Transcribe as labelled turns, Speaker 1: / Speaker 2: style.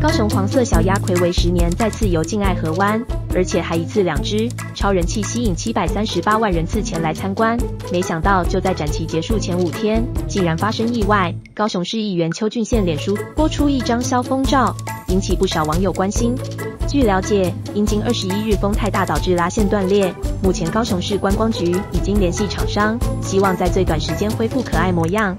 Speaker 1: 高雄黄色小鸭葵为十年再次游进爱河湾，而且还一次两只，超人气吸引七百三十八万人次前来参观。没想到就在展期结束前五天，竟然发生意外。高雄市议员邱俊宪脸书播出一张消风照，引起不少网友关心。据了解，因今二十一日风太大导致拉线断裂，目前高雄市观光局已经联系厂商，希望在最短时间恢复可爱模样。